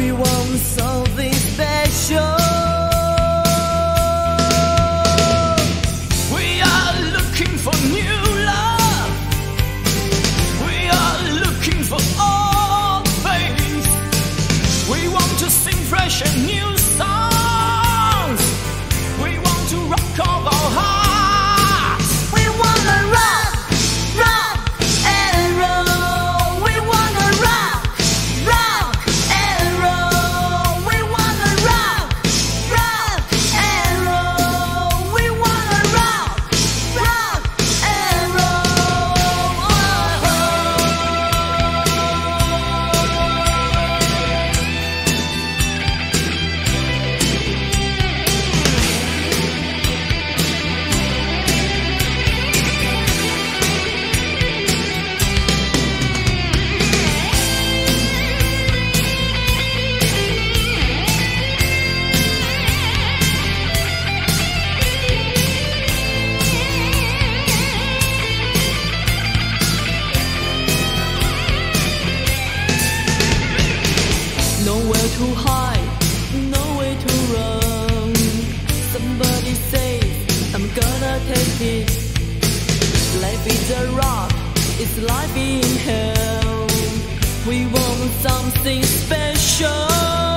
We want something special. We are looking for new love. We are looking for old things. We want to sing fresh and new songs. We want to rock all our Nowhere to hide, nowhere to run. Somebody says I'm gonna take it. Life is a rock, it's life in hell. We want something special.